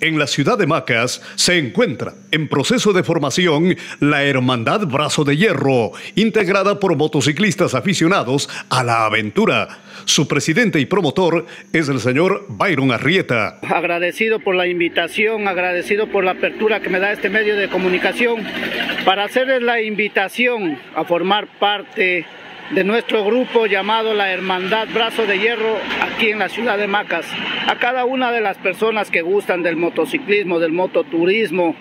En la ciudad de Macas se encuentra en proceso de formación la Hermandad Brazo de Hierro, integrada por motociclistas aficionados a la aventura. Su presidente y promotor es el señor Byron Arrieta. Agradecido por la invitación, agradecido por la apertura que me da este medio de comunicación para hacerles la invitación a formar parte de nuestro grupo llamado la Hermandad Brazo de Hierro aquí en la ciudad de Macas. A cada una de las personas que gustan del motociclismo, del mototurismo,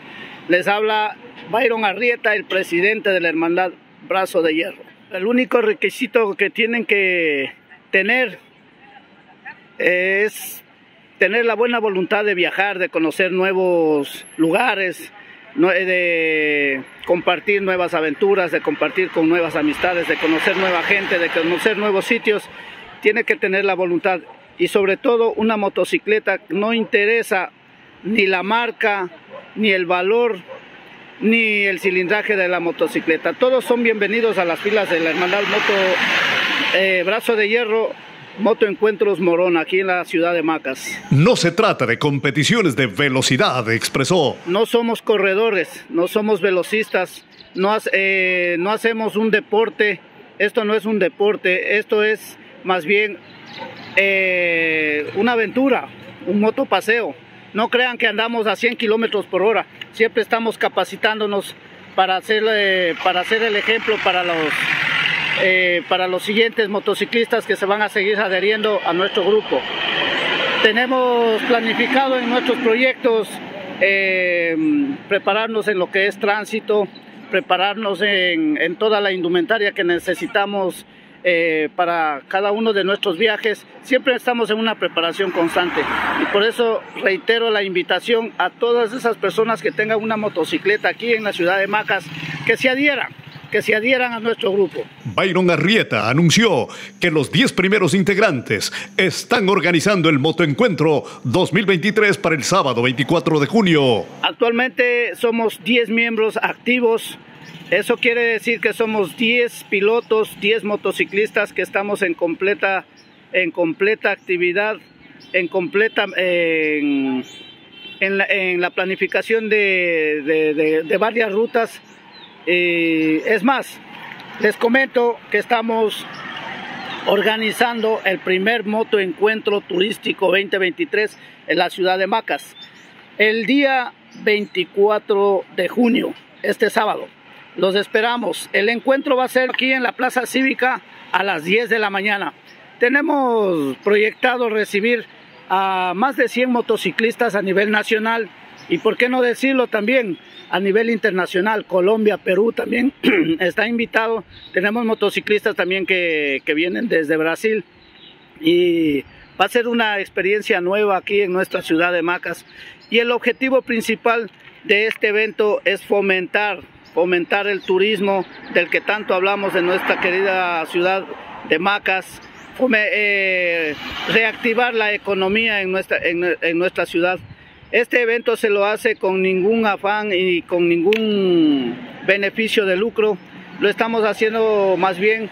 les habla Byron Arrieta, el presidente de la Hermandad Brazo de Hierro. El único requisito que tienen que tener es tener la buena voluntad de viajar, de conocer nuevos lugares, de compartir nuevas aventuras, de compartir con nuevas amistades, de conocer nueva gente, de conocer nuevos sitios, tiene que tener la voluntad y sobre todo una motocicleta no interesa ni la marca, ni el valor, ni el cilindraje de la motocicleta. Todos son bienvenidos a las filas de la Hermandad Moto eh, Brazo de Hierro Moto Encuentros Morón, aquí en la ciudad de Macas. No se trata de competiciones de velocidad, expresó. No somos corredores, no somos velocistas, no, eh, no hacemos un deporte, esto no es un deporte, esto es más bien eh, una aventura, un motopaseo. No crean que andamos a 100 kilómetros por hora, siempre estamos capacitándonos para hacer, para hacer el ejemplo para los eh, para los siguientes motociclistas que se van a seguir adheriendo a nuestro grupo. Tenemos planificado en nuestros proyectos eh, prepararnos en lo que es tránsito, prepararnos en, toda la indumentaria que necesitamos eh, para cada uno de nuestros viajes. Siempre estamos en una preparación constante y por eso reitero la invitación a todas esas personas que tengan una motocicleta aquí en la ciudad de Macas que se adhieran que se adhieran a nuestro grupo. Byron Arrieta anunció que los 10 primeros integrantes están organizando el Motoencuentro 2023 para el sábado 24 de junio. Actualmente somos 10 miembros activos. Eso quiere decir que somos 10 pilotos, 10 motociclistas que estamos en completa, en completa actividad, en completa... En, la, planificación de, de varias rutas es más, les comento que estamos organizando el primer moto encuentro turístico 2023 en la ciudad de Macas. El día 24 de junio, este sábado. Los esperamos. El encuentro va a ser aquí en la Plaza Cívica a las 10 de la mañana. Tenemos proyectado recibir a más de 100 motociclistas a nivel nacional y por qué no decirlo también a nivel internacional, Colombia, Perú también está invitado. Tenemos motociclistas también que, que vienen desde Brasil y va a ser una experiencia nueva aquí en nuestra ciudad de Macas. Y el objetivo principal de este evento es fomentar, fomentar el turismo del que tanto hablamos en nuestra querida ciudad de Macas, eh, reactivar la economía en nuestra, en nuestra ciudad. Este evento se lo hace con ningún afán y con ningún beneficio de lucro. Lo estamos haciendo más bien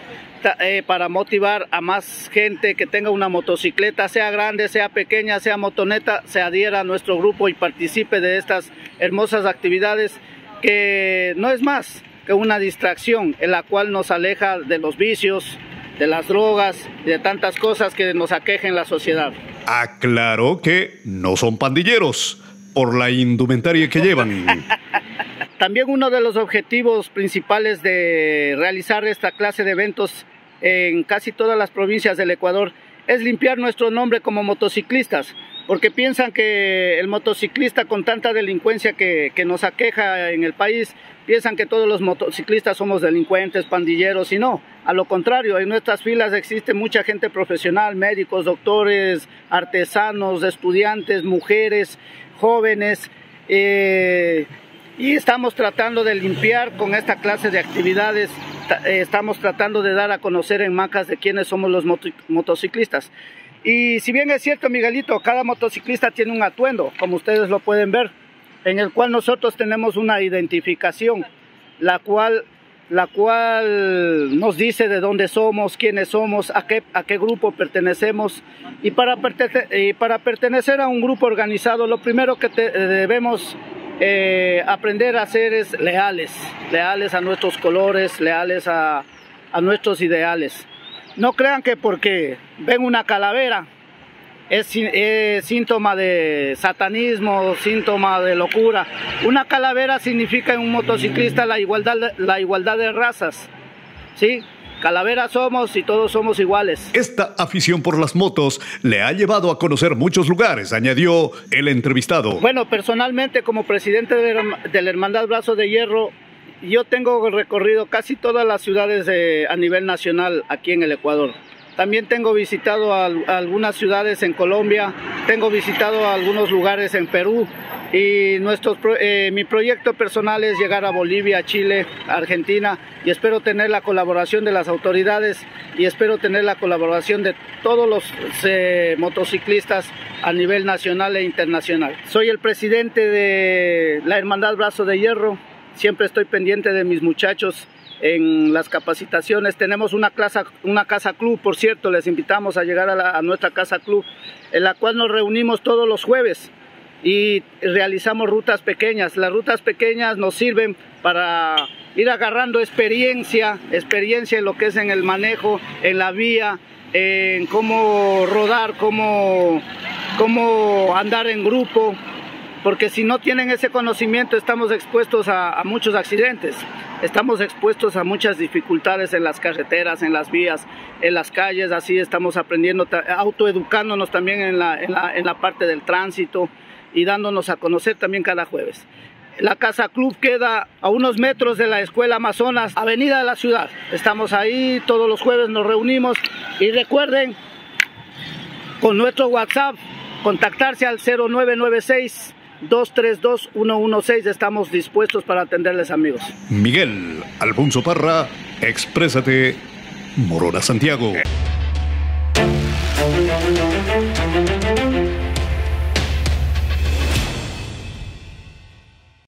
eh, para motivar a más gente que tenga una motocicleta, sea grande, sea pequeña, sea motoneta, se adhiera a nuestro grupo y participe de estas hermosas actividades que no es más que una distracción en la cual nos aleja de los vicios, de las drogas y de tantas cosas que nos aquejen la sociedad. Aclaró que no son pandilleros por la indumentaria que llevan. También uno de los objetivos principales de realizar esta clase de eventos en casi todas las provincias del Ecuador es limpiar nuestro nombre como motociclistas, porque piensan que el motociclista con tanta delincuencia que, que, nos aqueja en el país, piensan que todos los motociclistas somos delincuentes, pandilleros, y no, a lo contrario, en nuestras filas existe mucha gente profesional, médicos, doctores, artesanos, estudiantes, mujeres, jóvenes, eh, y estamos tratando de limpiar con esta clase de actividades eh, estamos tratando de dar a conocer en Macas de quiénes somos los motociclistas. Y si bien es cierto, Miguelito, cada motociclista tiene un atuendo, como ustedes lo pueden ver, en el cual nosotros tenemos una identificación, la cual la cual nos dice de dónde somos, quiénes somos, a qué, a qué grupo pertenecemos. Y para, pertenecer a un grupo organizado, lo primero que debemos eh, aprender a ser es leales, leales a nuestros colores, leales a, a nuestros ideales. No crean que porque ven una calavera es, síntoma de satanismo, síntoma de locura. Una calavera significa en un motociclista la igualdad, la igualdad de razas. ¿Sí? Calavera somos y todos somos iguales. Esta afición por las motos le ha llevado a conocer muchos lugares, añadió el entrevistado. Bueno, personalmente como presidente de la Hermandad Brazo de Hierro, yo tengo recorrido casi todas las ciudades a nivel nacional aquí en el Ecuador. También tengo visitado algunas ciudades en Colombia, tengo visitado algunos lugares en Perú y nuestros, eh, mi proyecto personal es llegar a Bolivia, Chile, Argentina y espero tener la colaboración de las autoridades y espero tener la colaboración de todos los eh, motociclistas a nivel nacional e internacional. Soy el presidente de la Hermandad Brazo de Hierro, siempre estoy pendiente de mis muchachos en las capacitaciones. Tenemos una, casa, una casa club, por cierto, les invitamos a llegar a, nuestra casa club, en la cual nos reunimos todos los jueves y realizamos rutas pequeñas. Las rutas pequeñas nos sirven para ir agarrando experiencia, experiencia en lo que es en el manejo, en la vía, en cómo rodar, cómo, cómo andar en grupo, porque si no tienen ese conocimiento estamos expuestos a, muchos accidentes, estamos expuestos a muchas dificultades en las carreteras, en las vías, en las calles, así estamos aprendiendo, autoeducándonos también en la, en la, parte del tránsito y dándonos a conocer también cada jueves. La Casa Club queda a unos metros de la Escuela Amazonas, Avenida de la Ciudad. Estamos ahí, todos los jueves nos reunimos y recuerden con nuestro WhatsApp contactarse al 0996 232-116. Estamos dispuestos para atenderles, amigos. Miguel Alfonso Parra, exprésate, Morona Santiago.